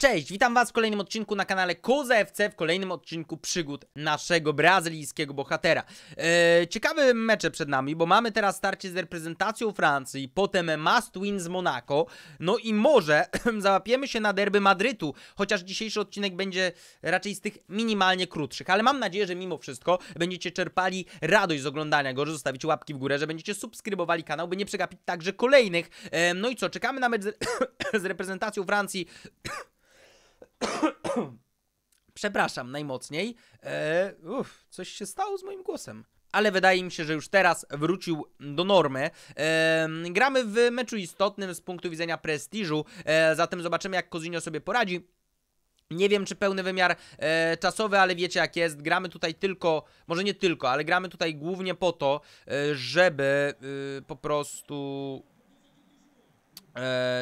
Cześć, witam was w kolejnym odcinku na kanale Koza FC, w kolejnym odcinku przygód naszego brazylijskiego bohatera. Eee, ciekawe mecze przed nami, bo mamy teraz starcie z reprezentacją Francji, potem must win z Monaco, no i może załapiemy się na derby Madrytu, chociaż dzisiejszy odcinek będzie raczej z tych minimalnie krótszych, ale mam nadzieję, że mimo wszystko będziecie czerpali radość z oglądania go, że zostawicie łapki w górę, że będziecie subskrybowali kanał, by nie przegapić także kolejnych. Eee, no i co, czekamy na mecz z, z reprezentacją Francji Przepraszam najmocniej. Eee, uff, coś się stało z moim głosem. Ale wydaje mi się, że już teraz wrócił do normy. Eee, gramy w meczu istotnym z punktu widzenia prestiżu, eee, zatem zobaczymy jak Kozinio sobie poradzi. Nie wiem, czy pełny wymiar e, czasowy, ale wiecie jak jest. Gramy tutaj tylko, może nie tylko, ale gramy tutaj głównie po to, e, żeby e, po prostu e,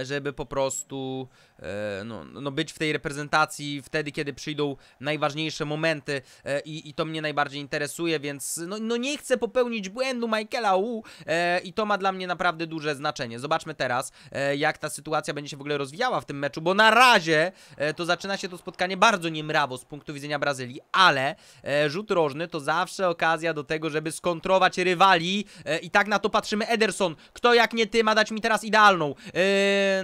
żeby po prostu e, no, no być w tej reprezentacji wtedy, kiedy przyjdą najważniejsze momenty e, i, i to mnie najbardziej interesuje, więc no, no nie chcę popełnić błędu Michaela U e, i to ma dla mnie naprawdę duże znaczenie. Zobaczmy teraz, e, jak ta sytuacja będzie się w ogóle rozwijała w tym meczu, bo na razie e, to zaczyna się to spotkanie bardzo niemrawo z punktu widzenia Brazylii, ale e, rzut rożny to zawsze okazja do tego, żeby skontrować rywali e, i tak na to patrzymy. Ederson, kto jak nie ty ma dać mi teraz idealną?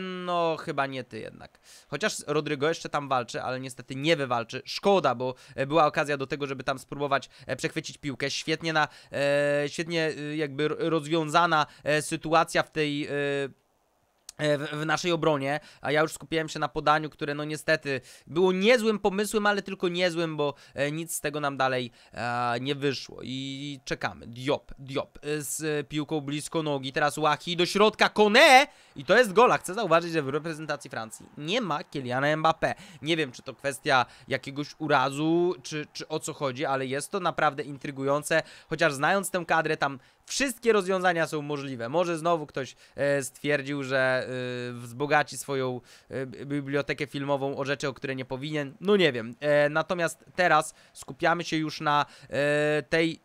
No chyba nie ty jednak. Chociaż Rodrygo jeszcze tam walczy, ale niestety nie wywalczy. Szkoda, bo e, była okazja do tego, żeby tam spróbować e, przechwycić piłkę. Świetnie na, e, świetnie jakby ro- rozwiązana sytuacja w tej... E, w, w naszej obronie, a ja już skupiłem się na podaniu, które no niestety było niezłym pomysłem, ale tylko niezłym, bo e, nic z tego nam dalej e, nie wyszło i czekamy. Diop, Diop e, z piłką blisko nogi, teraz Łachi do środka, Kone i to jest gola. Chcę zauważyć, że w reprezentacji Francji nie ma Kyliana Mbappé. Nie wiem, czy to kwestia jakiegoś urazu, czy, czy o co chodzi, ale jest to naprawdę intrygujące, chociaż znając tę kadrę, tam wszystkie rozwiązania są możliwe. Może znowu ktoś e, stwierdził, że e, wzbogaci swoją e, bi- bibliotekę filmową o rzeczy, o które nie powinien. No nie wiem. Natomiast teraz skupiamy się już na tej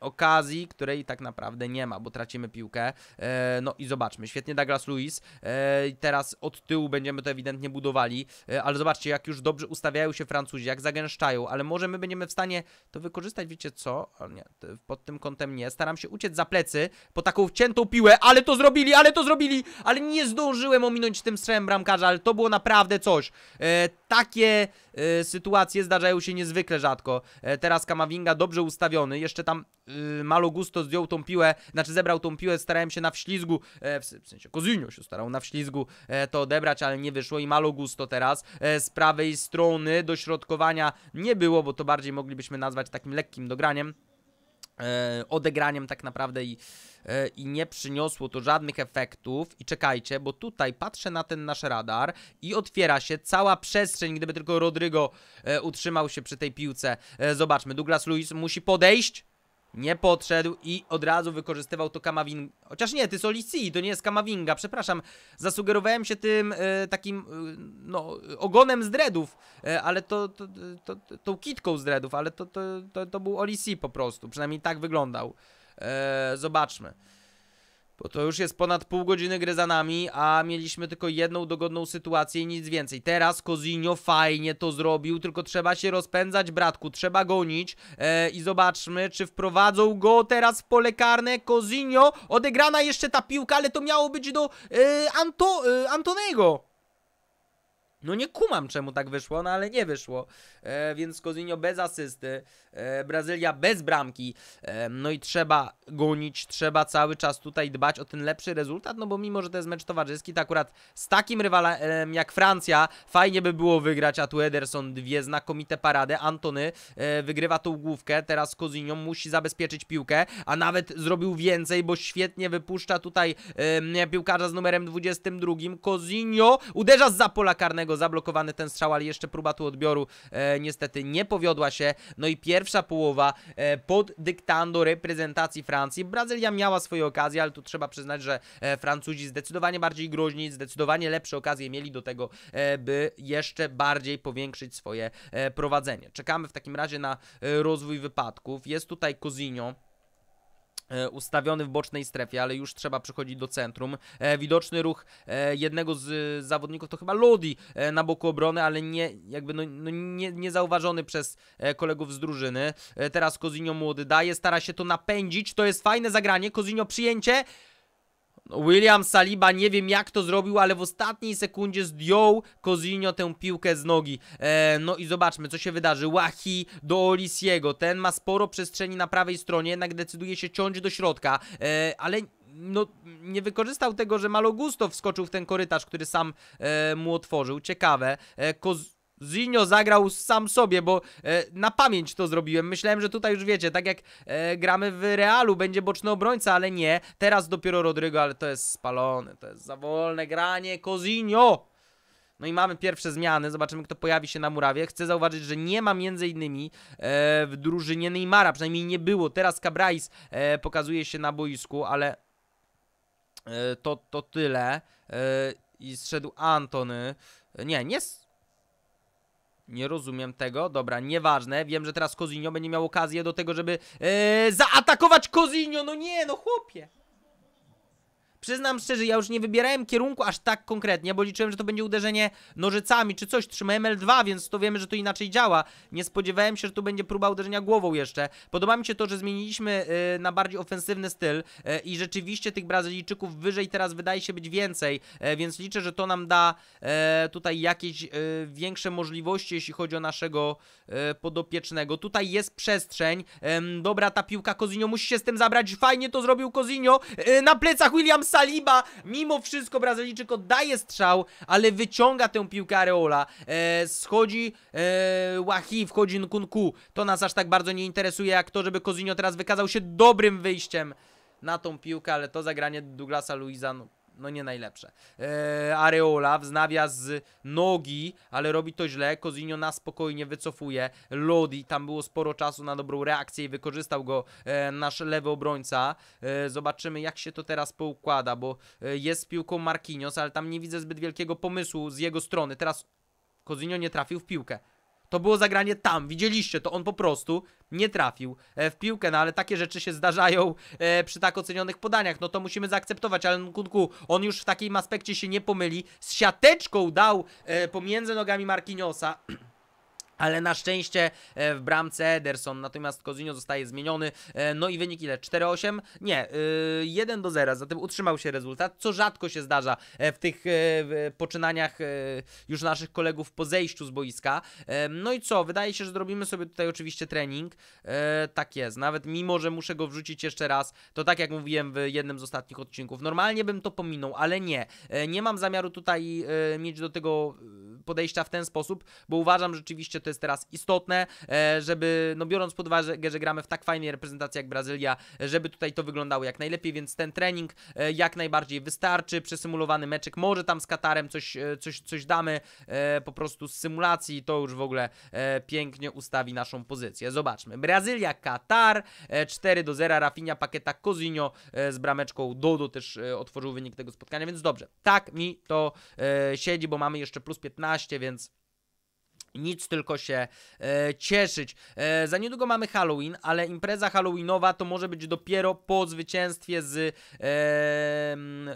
okazji, której tak naprawdę nie ma, bo tracimy piłkę. E, no i zobaczmy, świetnie Douglas Lewis. E, teraz od tyłu będziemy to ewidentnie budowali, e, ale zobaczcie, jak już dobrze ustawiają się Francuzi, jak zagęszczają, ale może my będziemy w stanie to wykorzystać, wiecie co? O nie, pod tym kątem nie. Staram się uciec za plecy po taką wciętą piłę, ale to zrobili, ale to zrobili, ale nie zdążyłem ominąć tym strzałem bramkarza, ale to było naprawdę coś. Takie sytuacje zdarzają się niezwykle rzadko. Teraz Kamavinga dobrze ustawiony, jeszcze tam Malo Gusto zdjął tą piłę, znaczy zebrał tą piłę, starałem się na wślizgu, e, w, sensie Kozinio się starał na wślizgu e, to odebrać, ale nie wyszło i Malo Gusto teraz e, z prawej strony dośrodkowania nie było, bo to bardziej moglibyśmy nazwać takim lekkim dograniem odegraniem tak naprawdę i, i nie przyniosło to żadnych efektów. I czekajcie, bo tutaj patrzę na ten nasz radar i otwiera się cała przestrzeń, gdyby tylko Rodrygo utrzymał się przy tej piłce. Zobaczmy, Douglas Luiz musi podejść. Nie podszedł i od razu wykorzystywał to Kamawing. Chociaż nie, jest Olisi, to nie jest Kamavinga. Przepraszam, zasugerowałem się tym e, takim e, no, ogonem z dreadów, e, ale to, to, to, to tą kitką z dreadów, ale to, to, to, to był Olisi po prostu. Przynajmniej tak wyglądał. E, zobaczmy. Bo to już jest ponad pół godziny gry za nami, a mieliśmy tylko jedną dogodną sytuację i nic więcej. Teraz Kozinio fajnie to zrobił, tylko trzeba się rozpędzać, bratku, trzeba gonić e, i zobaczmy, czy wprowadzą go teraz w pole karne. Kozinio, odegrana jeszcze ta piłka, ale to miało być do e, Anto, e, Antonego. No nie kumam czemu tak wyszło, no ale nie wyszło. E, więc Kozinio bez asysty, e, Brazylia bez bramki. E, no i trzeba gonić, trzeba cały czas tutaj dbać o ten lepszy rezultat, no bo mimo, że to jest mecz towarzyski, to akurat z takim rywalem jak Francja fajnie by było wygrać, a tu Ederson dwie znakomite parady. Antony e, wygrywa tą główkę, teraz Kozinio musi zabezpieczyć piłkę, a nawet zrobił więcej, bo świetnie wypuszcza tutaj e, piłkarza z numerem 22. Kozinio uderza z pola karnego, zablokowany ten strzał, ale jeszcze próba tu odbioru e, niestety nie powiodła się. No i pierwsza połowa e, pod dyktando reprezentacji Francji. Brazylia miała swoje okazje, ale tu trzeba przyznać, że e, Francuzi zdecydowanie bardziej groźni, zdecydowanie lepsze okazje mieli do tego, e, by jeszcze bardziej powiększyć swoje e, prowadzenie. Czekamy w takim razie na e, rozwój wypadków. Jest tutaj Kozinio. E, ustawiony w bocznej strefie, ale już trzeba przychodzić do centrum. E, widoczny ruch e, jednego z zawodników to chyba Lodi na boku obrony, ale nie jakby no, no nie, nie zauważony przez kolegów z drużyny. Teraz Kozinio mu oddaje, stara się to napędzić, to jest fajne zagranie, Kozinio przyjęcie. William Saliba nie wiem jak to zrobił, ale w ostatniej sekundzie zdjął Kozinio tę piłkę z nogi. E, no i zobaczmy, co się wydarzy. Łahi do Olisiego. Ten ma sporo przestrzeni na prawej stronie, jednak decyduje się ciąć do środka. E, ale no, nie wykorzystał tego, że Malo Gusto wskoczył w ten korytarz, który sam e, mu otworzył. Ciekawe. E, Zinio zagrał sam sobie, bo e, na pamięć to zrobiłem. Myślałem, że tutaj już wiecie, tak jak e, gramy w Realu, będzie boczny obrońca, ale nie. Teraz dopiero Rodrygo, ale to jest spalone, to jest za wolne granie. Kozinio! No i mamy pierwsze zmiany, zobaczymy kto pojawi się na murawie. Chcę zauważyć, że nie ma między innymi e, w drużynie Neymara, przynajmniej nie było. Teraz Cabrais e, pokazuje się na boisku, ale e, to, to tyle. E, I zszedł Antony. Nie, nie... Nie rozumiem tego. Dobra, nieważne. Wiem, że teraz Kozinio będzie miał okazję do tego, żeby e, zaatakować Kozinio. No nie, no chłopie. Przyznam szczerze, ja już nie wybierałem kierunku aż tak konkretnie, bo liczyłem, że to będzie uderzenie nożycami czy coś. Trzymałem L2, więc to wiemy, że to inaczej działa. Nie spodziewałem się, że tu będzie próba uderzenia głową jeszcze. Podoba mi się to, że zmieniliśmy y, na bardziej ofensywny styl y, i rzeczywiście tych Brazylijczyków wyżej teraz wydaje się być więcej, y, więc liczę, że to nam da tutaj jakieś większe możliwości, jeśli chodzi o naszego podopiecznego. Tutaj jest przestrzeń. Dobra, ta piłka Kozinio musi się z tym zabrać. Fajnie to zrobił Kozinio. Na plecach William Saliba. Mimo wszystko Brazylijczyk oddaje strzał, ale wyciąga tę piłkę Areola. E, schodzi e, Wahi, wchodzi Nkunku. To nas aż tak bardzo nie interesuje, jak to, żeby Kozinio teraz wykazał się dobrym wyjściem na tą piłkę, ale to zagranie Douglasa Luiza, no, nie najlepsze. E, Areola wznawia z nogi, ale robi to źle. Kozinio na spokojnie wycofuje. Lodi, tam było sporo czasu na dobrą reakcję i wykorzystał go e, nasz lewy obrońca. E, zobaczymy jak się to teraz poukłada, bo e, jest piłką Marquinhos, ale tam nie widzę zbyt wielkiego pomysłu z jego strony. Teraz Kozinio nie trafił w piłkę. To było zagranie tam, widzieliście to, on po prostu nie trafił e, w piłkę, no ale takie rzeczy się zdarzają e, przy tak ocenionych podaniach, no to musimy zaakceptować, ale Nkunku, on już w takim aspekcie się nie pomyli, z siateczką dał e, pomiędzy nogami Marquinhosa, ale na szczęście e, w bramce Ederson, natomiast Kozinio zostaje zmieniony. E, no i wynik ile? 4-8? Nie, y, 1 do 0, zatem utrzymał się rezultat, co rzadko się zdarza e, w tych e, poczynaniach e, już naszych kolegów po zejściu z boiska. E, No i co? Wydaje się, że zrobimy sobie tutaj oczywiście trening. E, Tak jest, nawet mimo, że muszę go wrzucić jeszcze raz, to tak jak mówiłem w jednym z ostatnich odcinków, normalnie bym to pominął, ale nie. E, Nie mam zamiaru tutaj e, mieć do tego e, podejścia w ten sposób, bo uważam rzeczywiście to jest teraz istotne, e, żeby, no biorąc pod uwagę, że gramy w tak fajnej reprezentacji jak Brazylia, żeby tutaj to wyglądało jak najlepiej, więc ten trening e, jak najbardziej wystarczy, przesymulowany meczek, może tam z Katarem coś, e, coś, coś damy po prostu z symulacji. I to już w ogóle pięknie ustawi naszą pozycję. Zobaczmy, Brazylia, Katar, e, 4 do 0, Rafinha, Pakieta, Cozinho z brameczką Dodo też otworzył wynik tego spotkania, więc dobrze, tak mi to siedzi, bo mamy jeszcze plus 15, więc nic tylko się e, cieszyć. E, za niedługo mamy Halloween, ale impreza Halloweenowa to może być dopiero po zwycięstwie z, e,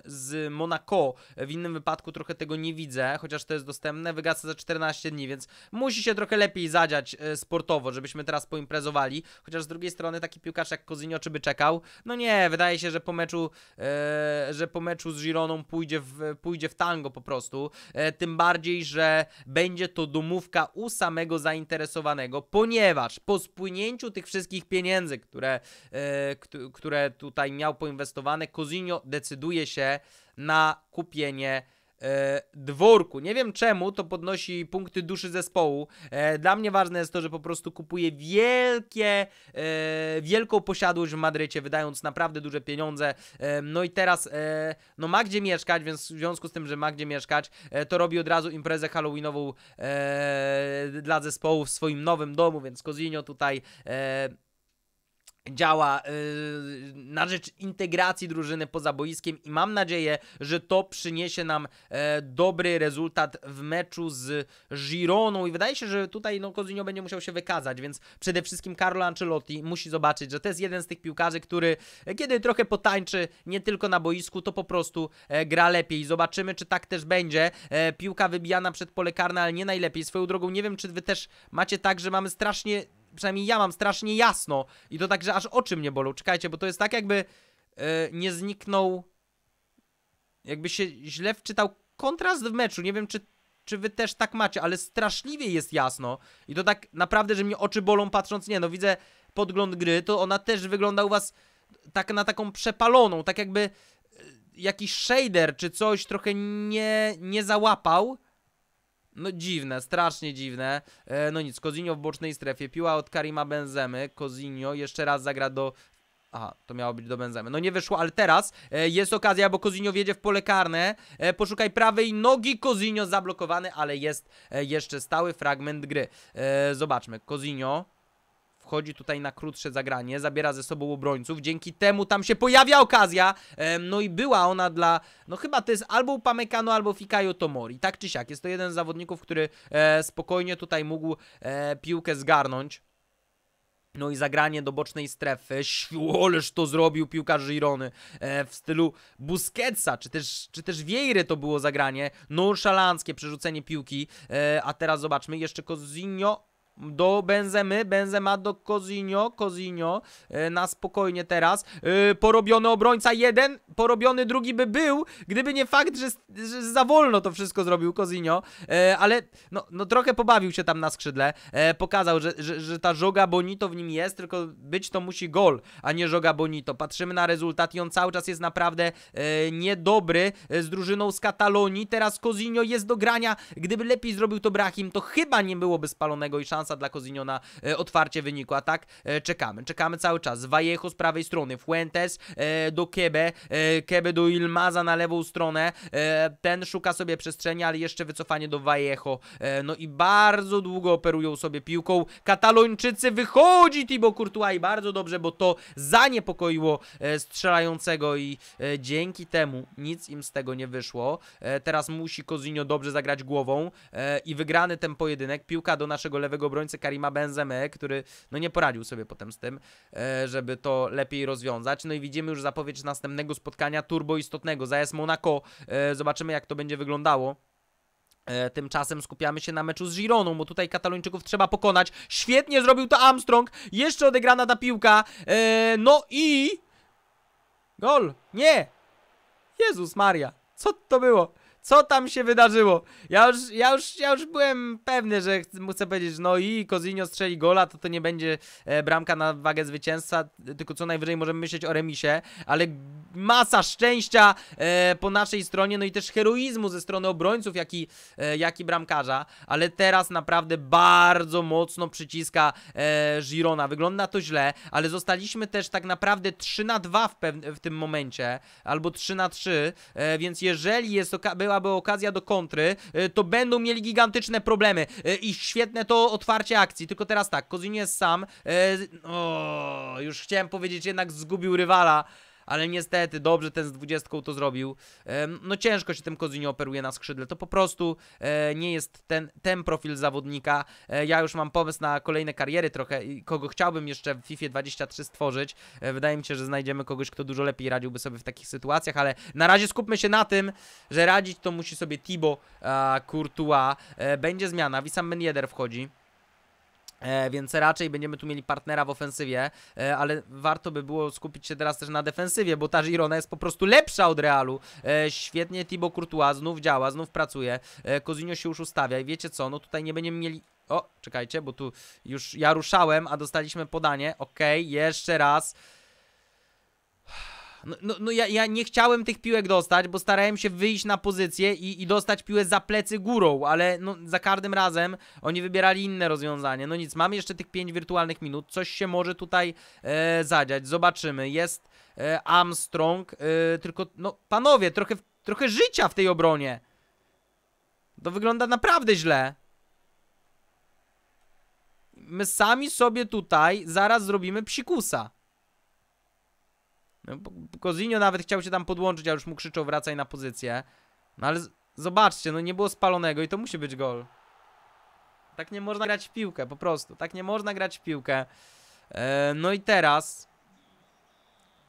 z Monaco. W innym wypadku trochę tego nie widzę, chociaż to jest dostępne. Wygasa za 14 dni, więc musi się trochę lepiej zadziać e, sportowo, żebyśmy teraz poimprezowali. Chociaż z drugiej strony taki piłkarz jak Kozinio czy by czekał? No nie, wydaje się, że po meczu, e, że po meczu z Gironą pójdzie w, pójdzie w tango po prostu. E, tym bardziej, że będzie to domówka u samego zainteresowanego, ponieważ po spłynięciu tych wszystkich pieniędzy, które, e, kt- które tutaj miał poinwestowane, Cozinho decyduje się na kupienie e, dworku. Nie wiem czemu to podnosi punkty duszy zespołu. E, dla mnie ważne jest to, że po prostu kupuje wielkie, e, wielką posiadłość w Madrycie, wydając naprawdę duże pieniądze. E, no i teraz e, no ma gdzie mieszkać, więc w związku z tym, że ma gdzie mieszkać, to robi od razu imprezę halloweenową dla zespołu w swoim nowym domu, więc Cozinho tutaj działa yy, na rzecz integracji drużyny poza boiskiem i mam nadzieję, że to przyniesie nam e, dobry rezultat w meczu z Gironą i wydaje się, że tutaj no, Cozinho będzie musiał się wykazać, więc przede wszystkim Carlo Ancelotti musi zobaczyć, że to jest jeden z tych piłkarzy, który e, kiedy trochę potańczy nie tylko na boisku, to po prostu e, gra lepiej. Zobaczymy, czy tak też będzie. Piłka wybijana przed pole karne, ale nie najlepiej. Swoją drogą nie wiem, czy wy też macie tak, że mamy strasznie przynajmniej ja mam strasznie jasno i to tak, że aż oczy mnie bolą. Czekajcie, bo to jest tak jakby yy, nie zniknął jakby się źle wczytał kontrast w meczu. Nie wiem, czy, czy wy też tak macie, ale straszliwie jest jasno i to tak naprawdę, że mnie oczy bolą patrząc, nie no, widzę podgląd gry, to ona też wygląda u was tak na taką przepaloną, tak jakby e, jakiś shader czy coś trochę nie, nie załapał no dziwne, strasznie dziwne. E, no nic, Kozinio w bocznej strefie, piła od Karima Benzemy, Kozinio jeszcze raz zagra do... Aha, to miało być do Benzemy. No nie wyszło, ale teraz e, jest okazja, bo Kozinio wiedzie w pole karne. E, poszukaj prawej nogi, Kozinio zablokowany, ale jest e, jeszcze stały fragment gry. E, zobaczmy, Kozinio wchodzi tutaj na krótsze zagranie, zabiera ze sobą obrońców, dzięki temu tam się pojawia okazja, no i była ona dla, no chyba to jest albo Upamecano, albo Fikayo Tomori, tak czy siak, jest to jeden z zawodników, który e, spokojnie tutaj mógł e, piłkę zgarnąć. No i zagranie do bocznej strefy. Ależ to zrobił piłkarz Girony e, w stylu Busquetsa, czy też, czy też Wiejry to było zagranie. Nonszalanckie przerzucenie piłki. E, a teraz zobaczmy, jeszcze Cozinho do Benzemy, Benzema do Cozinho, Cozinho e, na spokojnie teraz, e, porobiony obrońca jeden, porobiony drugi by był, gdyby nie fakt, że, że za wolno to wszystko zrobił Cozinho, e, ale no, no trochę pobawił się tam na skrzydle, pokazał, że, że, że ta żoga Bonito w nim jest, tylko być to musi gol, a nie żoga Bonito. Patrzymy na rezultat i on cały czas jest naprawdę niedobry z drużyną z Katalonii, teraz Cozinho jest do grania, gdyby lepiej zrobił to Brahim, to chyba nie byłoby spalonego i szans szansa dla Cozinho na e, otwarcie wyniku, a tak e, czekamy, czekamy cały czas. Vallejo z prawej strony, Fuentes e, do Kebe, Kebe do Ilmaza na lewą stronę, ten szuka sobie przestrzeni, ale jeszcze wycofanie do Vallejo, no i bardzo długo operują sobie piłką, Katalończycy wychodzi Thibaut Courtois i bardzo dobrze, bo to zaniepokoiło strzelającego i dzięki temu nic im z tego nie wyszło. Teraz musi Cozinho dobrze zagrać głową i wygrany ten pojedynek, piłka do naszego lewego obrońcę Karima Benzeme, który no nie poradził sobie potem z tym, e, żeby to lepiej rozwiązać. No i widzimy już zapowiedź następnego spotkania turbo istotnego za AS Monaco. E, zobaczymy jak to będzie wyglądało. E, tymczasem skupiamy się na meczu z Gironą, bo tutaj Katalończyków trzeba pokonać. Świetnie zrobił to Armstrong. Jeszcze odegrana ta piłka. no i... Gol! Nie! Jezus Maria, co to było? Co tam się wydarzyło? Ja już, ja już, ja już byłem pewny, że chcę powiedzieć, no i Cozinho strzeli gola, to to nie będzie e, bramka na wagę zwycięstwa, tylko co najwyżej możemy myśleć o remisie, ale masa szczęścia e, po naszej stronie, no i też heroizmu ze strony obrońców, jak i, e, jak i bramkarza, ale teraz naprawdę bardzo mocno przyciska Girona. Wygląda to źle, ale zostaliśmy też tak naprawdę 3 na 2 w, w tym momencie, albo 3 na 3, e, więc jeżeli jest była byłaby okazja do kontry, y, to będą mieli gigantyczne problemy. Y, i świetne to otwarcie akcji, tylko teraz tak, Kozin jest sam, y, o, już chciałem powiedzieć, jednak zgubił rywala, ale niestety dobrze ten z 20 to zrobił. No ciężko się tym Kozinio operuje na skrzydle, to po prostu e, nie jest ten, ten profil zawodnika. E, ja już mam pomysł na kolejne kariery trochę, kogo chciałbym jeszcze w FIFA 23 stworzyć. E, wydaje mi się, że znajdziemy kogoś, kto dużo lepiej radziłby sobie w takich sytuacjach, ale na razie skupmy się na tym, że radzić to musi sobie Thibaut Courtois. Będzie zmiana, Wissam Ben Yedder wchodzi. E, więc raczej będziemy tu mieli partnera w ofensywie, e, ale warto by było skupić się teraz też na defensywie, bo ta Girona jest po prostu lepsza od Realu. E, świetnie Thibaut Courtois znów działa, znów pracuje. Cozinho się już ustawia i wiecie co, no tutaj nie będziemy mieli... O, czekajcie, bo tu już ja ruszałem, a dostaliśmy podanie. Okej, okay, jeszcze raz. No, no, no ja, ja, nie chciałem tych piłek dostać, bo starałem się wyjść na pozycję i, i dostać piłę za plecy górą, ale no, za każdym razem oni wybierali inne rozwiązanie. No nic, mamy jeszcze tych 5 wirtualnych minut, coś się może tutaj e, zadziać, zobaczymy. Jest e, Armstrong, e, tylko no panowie, trochę, trochę życia w tej obronie. To wygląda naprawdę źle. My sami sobie tutaj zaraz zrobimy psikusa. No, Kozinio nawet chciał się tam podłączyć, a już mu krzyczał wracaj na pozycję. No ale zobaczcie, no nie było spalonego i to musi być gol. Tak nie można grać w piłkę, po prostu. Tak nie można grać w piłkę. E, no i teraz...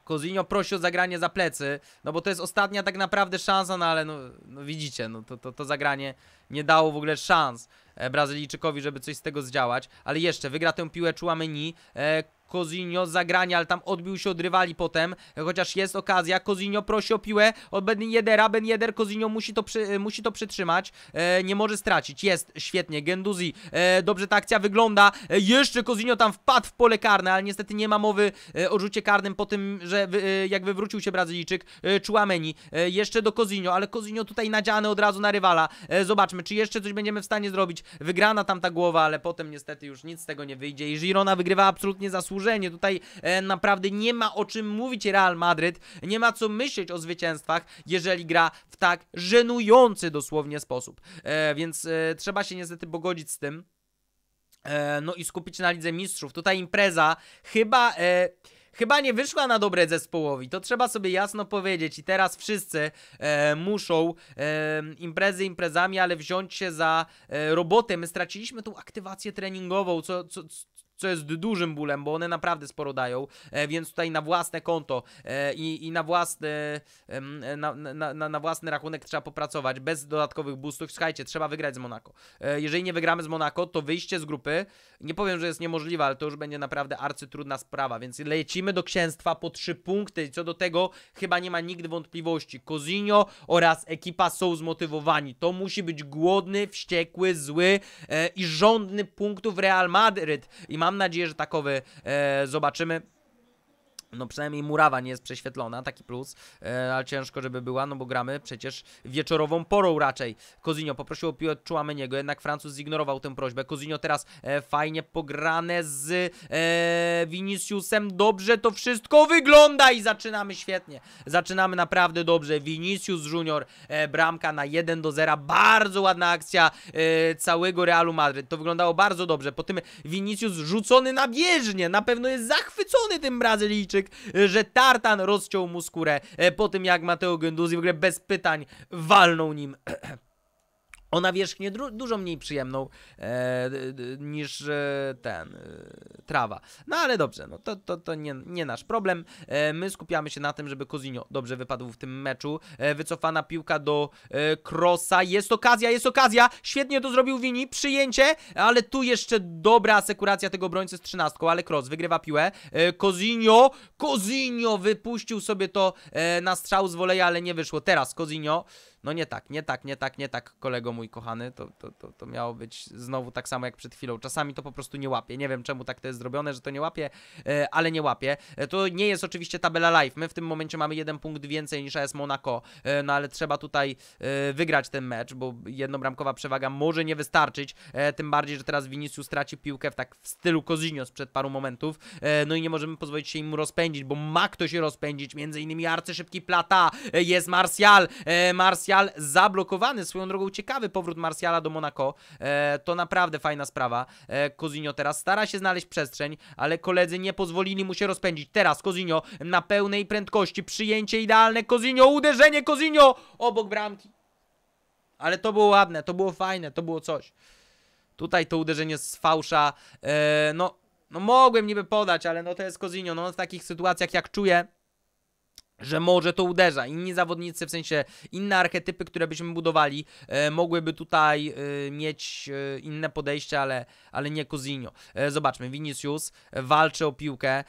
Kozinio prosi o zagranie za plecy, no bo to jest ostatnia tak naprawdę szansa, no ale no, no widzicie, no to, to, to zagranie nie dało w ogóle szans e, Brazylijczykowi, żeby coś z tego zdziałać, ale jeszcze wygra tę piłę Chouameni, e, Kozinio zagranie, ale tam odbił się od rywali potem, chociaż jest okazja, Kozinio prosi o piłę. Od Ben Yedera, Ben Yedder, Kozinio musi to, przy, musi to przytrzymać, e, nie może stracić, jest, świetnie, Genduzi, e, dobrze ta akcja wygląda, e, jeszcze Kozinio tam wpadł w pole karne, ale niestety nie ma mowy e, o rzucie karnym po tym, że wy, e, jak wywrócił się Brazylijczyk, e, Chouameni, e, jeszcze do Kozinio, ale Kozinio tutaj nadziany od razu na rywala, e, zobaczmy, czy jeszcze coś będziemy w stanie zrobić, wygrana tam ta głowa, ale potem niestety już nic z tego nie wyjdzie i Girona wygrywa absolutnie zasłużenie, zasłużenie. Tutaj e, naprawdę nie ma o czym mówić Real Madryt, nie ma co myśleć o zwycięstwach, jeżeli gra w tak żenujący dosłownie sposób. E, więc e, trzeba się niestety pogodzić z tym. E, no i skupić na Lidze Mistrzów. Tutaj impreza chyba e, chyba nie wyszła na dobre zespołowi. To trzeba sobie jasno powiedzieć. I teraz wszyscy e, muszą e, imprezy imprezami, ale wziąć się za e, robotę. My straciliśmy tą aktywację treningową, co, co, co jest dużym bólem, bo one naprawdę sporo dają, e, więc tutaj na własne konto e, i, i na, własny, e, na, na, na, na, własny rachunek trzeba popracować, bez dodatkowych boostów. Słuchajcie, trzeba wygrać z Monako. Jeżeli nie wygramy z Monako, to wyjście z grupy, nie powiem, że jest niemożliwe, ale to już będzie naprawdę arcytrudna sprawa, więc lecimy do księstwa po trzy punkty. Co do tego chyba nie ma nigdy wątpliwości. Cozinho oraz ekipa są zmotywowani. To musi być głodny, wściekły, zły i żądny punktów Real Madryt. I mam nadzieję, że takowy e, zobaczymy. No przynajmniej murawa nie jest prześwietlona, taki plus, e, ale ciężko, żeby była, no bo gramy przecież wieczorową porą raczej. Kozinio poprosił o piłę Chouameniego, jednak Francuz zignorował tę prośbę. Kozinio teraz e, fajnie pograne z e, Viniciusem, dobrze to wszystko wygląda i zaczynamy świetnie. Zaczynamy naprawdę dobrze. Vinicius Junior, e, bramka na 1 do 0, bardzo ładna akcja e, całego Realu Madryt. To wyglądało bardzo dobrze. Po tym Vinicius rzucony na bieżnię, na pewno jest zachwycony tym Brazylijczyk że Tartan rozciął mu skórę e, po tym jak Mateo Genduzi w ogóle bez pytań walnął nim o nawierzchnię dużo mniej przyjemną e, niż e, ten e, trawa. No ale dobrze, no to, to, to nie, nie nasz problem. E, my skupiamy się na tym, żeby Kozinio dobrze wypadł w tym meczu. E, wycofana piłka do Krosa. Jest okazja, jest okazja. Świetnie to zrobił Wini. Przyjęcie, ale tu jeszcze dobra asekuracja tego obrońcy z trzynastką, ale Kroos wygrywa piłę. E, Kozinio, Kozinio wypuścił sobie to na strzał z woleja, ale nie wyszło. Teraz Kozinio no nie tak, nie tak, nie tak, nie tak, kolego mój kochany. To, to, to, to miało być znowu tak samo jak przed chwilą. Czasami to po prostu nie łapie. Nie wiem czemu tak to jest zrobione, że to nie łapie, e, ale nie łapie. E, to nie jest oczywiście tabela live. My w tym momencie mamy jeden punkt więcej niż AS Monaco, e, no ale trzeba tutaj wygrać ten mecz, bo jednobramkowa przewaga może nie wystarczyć. Tym bardziej, że teraz Vinicius straci piłkę w tak w stylu Cozinho sprzed paru momentów. No i nie możemy pozwolić się im rozpędzić, bo ma kto się rozpędzić. Między innymi arcyszybki Plata, jest Martial. Martial Martial zablokowany. Swoją drogą ciekawy powrót Martiala do Monaco. E, to naprawdę fajna sprawa. E, Cozinho teraz stara się znaleźć przestrzeń, ale koledzy nie pozwolili mu się rozpędzić. Teraz Cozinho na pełnej prędkości. Przyjęcie idealne. Cozinho, uderzenie Cozinho obok bramki. Ale to było ładne, to było fajne, to było coś. Tutaj to uderzenie z fałsza, e, no, no mogłem niby podać, ale no to jest Cozinho, no w takich sytuacjach jak czuję, że może to uderza. Inni zawodnicy, w sensie inne archetypy, które byśmy budowali, e, mogłyby tutaj e, mieć e, inne podejście, ale, ale nie Cousinho. E, zobaczmy, Vinicius walczy o piłkę e,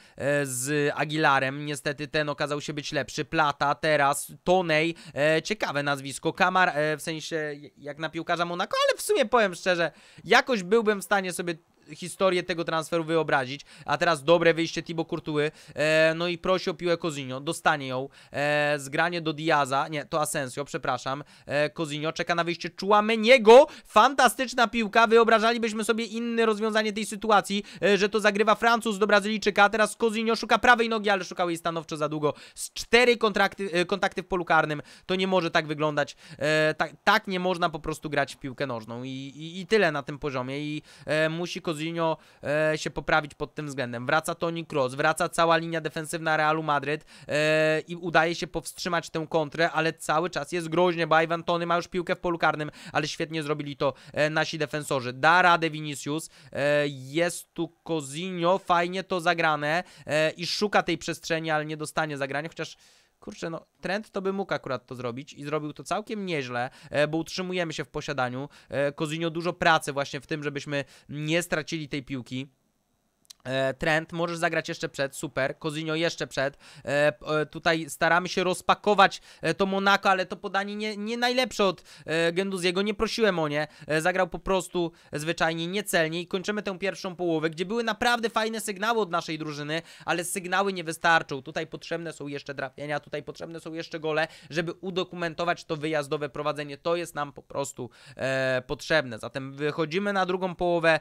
z Aguilarem. Niestety ten okazał się być lepszy. Plata, teraz Tonej. E, ciekawe nazwisko. Kamar, w sensie jak na piłkarza Monaco, ale w sumie powiem szczerze, jakoś byłbym w stanie sobie historię tego transferu wyobrazić. A teraz dobre wyjście Thibaut Courtois. E, no i prosi o piłę Cozinho. Dostanie ją. E, zgranie do Diaza. Nie, to Asensio, przepraszam. E, Cozinho czeka na wyjście Chouameniego. Fantastyczna piłka. Wyobrażalibyśmy sobie inne rozwiązanie tej sytuacji, e, że to zagrywa Francuz do Brazylijczyka. Teraz Cozinho szuka prawej nogi, ale szukał jej stanowczo za długo. Z cztery kontrakty, e, kontakty w polu karnym. To nie może tak wyglądać. E, tak, tak nie można po prostu grać w piłkę nożną. I, i, i tyle na tym poziomie. I e, musi Cozinho Cozinho e, się poprawić pod tym względem. Wraca Toni Kroos, wraca cała linia defensywna Realu Madryt e, i udaje się powstrzymać tę kontrę, ale cały czas jest groźnie, bo Ivan Tony ma już piłkę w polu karnym, ale świetnie zrobili to e, nasi defensorzy. Da radę Vinicius, e, jest tu Cozinho, fajnie to zagrane e, i szuka tej przestrzeni, ale nie dostanie zagrania, chociaż kurczę, no trend to by mógł akurat to zrobić i zrobił to całkiem nieźle, e, bo utrzymujemy się w posiadaniu. E, Cozinho dużo pracy właśnie w tym, żebyśmy nie stracili tej piłki. E, Trent, możesz zagrać jeszcze przed, super. Cozinho jeszcze przed. E, e, tutaj staramy się rozpakować e, to Monako, ale to podanie nie, nie najlepsze od e, Genduziego. Nie prosiłem o nie. E, zagrał po prostu zwyczajnie niecelnie i kończymy tę pierwszą połowę, gdzie były naprawdę fajne sygnały od naszej drużyny, ale sygnały nie wystarczą. Tutaj potrzebne są jeszcze trafienia, tutaj potrzebne są jeszcze gole, żeby udokumentować to wyjazdowe prowadzenie. To jest nam po prostu e, potrzebne. Zatem wychodzimy na drugą połowę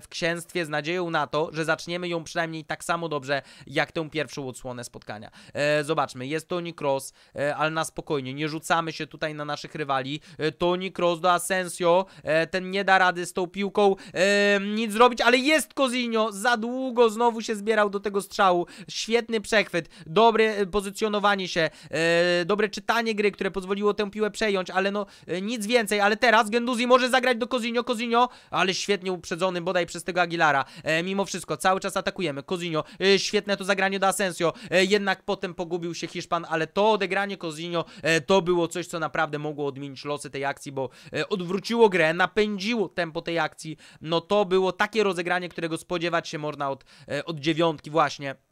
w księstwie z nadzieją na to, że zaczniemy ją przynajmniej tak samo dobrze, jak tę pierwszą odsłonę spotkania. E, zobaczmy, jest Toni Kroos, e, ale na spokojnie, nie rzucamy się tutaj na naszych rywali. E, Toni Kroos do Asensio, e, ten nie da rady z tą piłką e, nic zrobić, ale jest Cozinho, za długo znowu się zbierał do tego strzału. Świetny przechwyt, dobre pozycjonowanie się, e, dobre czytanie gry, które pozwoliło tę piłę przejąć, ale no e, nic więcej, ale teraz Genduzi może zagrać do Cozinho, Cozinho, ale świetnie uprzedzony bodaj przez tego Aguilara. E, mimo wszystko, cały czas atakujemy. Cozinho, e, świetne to zagranie do Asensio, e, jednak potem pogubił się Hiszpan, ale to odegranie Cozinho e, to było coś, co naprawdę mogło odmienić losy tej akcji, bo odwróciło grę, napędziło tempo tej akcji. No to było takie rozegranie, którego spodziewać się można od, od dziewiątki właśnie.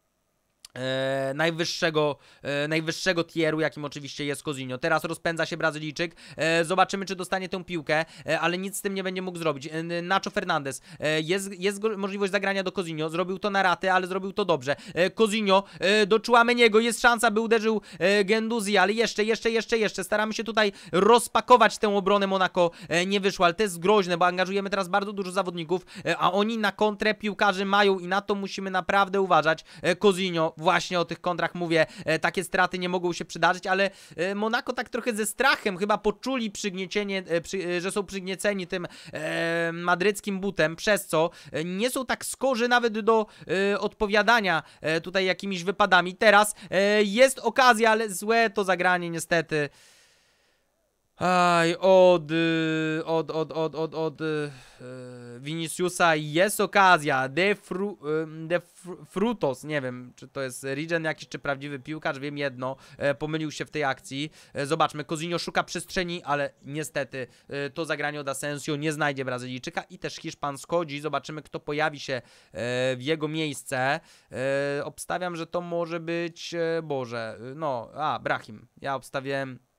E, najwyższego, e, najwyższego tieru, jakim oczywiście jest Cozinho. Teraz rozpędza się Brazylijczyk. E, zobaczymy, czy dostanie tę piłkę, e, ale nic z tym nie będzie mógł zrobić. E, Nacho Fernandez. E, jest jest możliwość zagrania do Cozinho. Zrobił to na raty, ale zrobił to dobrze. Cozinho do Chouameniego. Jest szansa, by uderzył Genduzi, ale jeszcze, jeszcze, jeszcze, jeszcze. Staramy się tutaj rozpakować tę obronę Monaco. E, nie wyszło, ale to jest groźne, bo angażujemy teraz bardzo dużo zawodników, a oni na kontrę piłkarzy mają i na to musimy naprawdę uważać. Cozinho, właśnie o tych kontrach mówię, e, takie straty nie mogą się przydarzyć, ale e, Monaco tak trochę ze strachem chyba poczuli przygniecienie, e, że są przygnieceni tym madryckim butem, przez co nie są tak skorzy nawet do odpowiadania tutaj jakimiś wypadami. Teraz jest okazja, ale złe to zagranie niestety. Aj, od, y, od, od, od, od, od y, y, Viniciusa jest okazja. De, fru, y, de fru, Frutos, nie wiem, czy to jest Regen jakiś, czy prawdziwy piłkarz, wiem jedno, e, pomylił się w tej akcji. E, zobaczmy, Cozinho szuka przestrzeni, ale niestety e, to zagranie od Asensio nie znajdzie Brazylijczyka i też Hiszpan schodzi. Zobaczymy, kto pojawi się e, w jego miejsce. E, obstawiam, że to może być, e, Boże, no, a, Brahim. Ja obstawiałem e,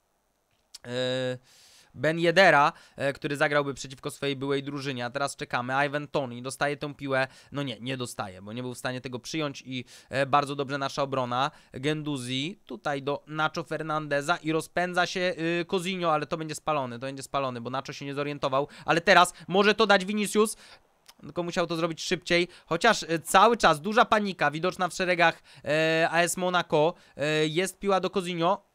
Ben Yedera, e, który zagrałby przeciwko swojej byłej drużynie, a teraz czekamy. Ivan Tony dostaje tę piłę, no nie, nie dostaje, bo nie był w stanie tego przyjąć i e, bardzo dobrze nasza obrona. Genduzi tutaj do Nacho Fernandeza i rozpędza się y, Cozinho, ale to będzie spalony, to będzie spalony, bo Nacho się nie zorientował, ale teraz może to dać Vinicius, tylko musiał to zrobić szybciej, chociaż e, cały czas duża panika widoczna w szeregach e, AS Monaco, e, jest piła do Cozinho,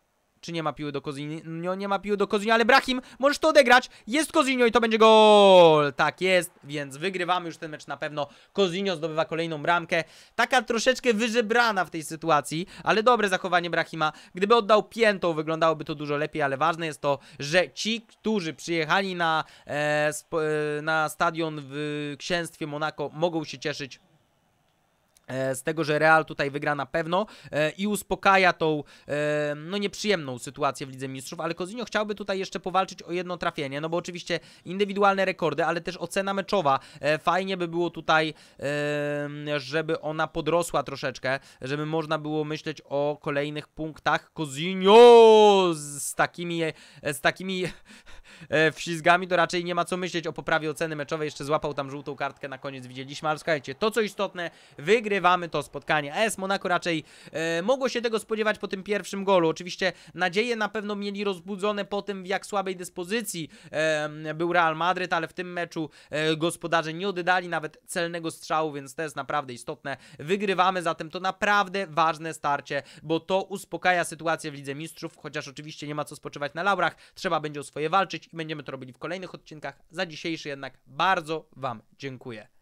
czy nie ma piły do Cozinho? Nie ma piły do Cozinho, ale Brahim, możesz to odegrać. Jest Cozinho i to będzie gol. Tak jest, więc wygrywamy już ten mecz na pewno. Cozinho zdobywa kolejną bramkę. Taka troszeczkę wyżebrana w tej sytuacji, ale dobre zachowanie Brahima. Gdyby oddał piętą, wyglądałoby to dużo lepiej, ale ważne jest to, że ci, którzy przyjechali na, e, sp- e, na stadion w księstwie Monaco, mogą się cieszyć z tego, że Real tutaj wygra na pewno e, i uspokaja tą e, no nieprzyjemną sytuację w Lidze Mistrzów, ale Cozinho chciałby tutaj jeszcze powalczyć o jedno trafienie, no bo oczywiście indywidualne rekordy, ale też ocena meczowa. E, fajnie by było tutaj, e, żeby ona podrosła troszeczkę, żeby można było myśleć o kolejnych punktach. Cozinho z takimi, e, z takimi e, wślizgami to raczej nie ma co myśleć o poprawie oceny meczowej. Jeszcze złapał tam żółtą kartkę na koniec, widzieliśmy, ale słuchajcie, to co istotne, wygrywamy to spotkanie. AS Monaco raczej e, mogło się tego spodziewać po tym pierwszym golu. Oczywiście nadzieje na pewno mieli rozbudzone po tym, w jak słabej dyspozycji e, był Real Madryt, ale w tym meczu e, gospodarze nie oddali nawet celnego strzału, więc to jest naprawdę istotne. Wygrywamy zatem to naprawdę ważne starcie, bo to uspokaja sytuację w Lidze Mistrzów, chociaż oczywiście nie ma co spoczywać na laurach, trzeba będzie o swoje walczyć i będziemy to robili w kolejnych odcinkach. Za dzisiejszy jednak bardzo Wam dziękuję.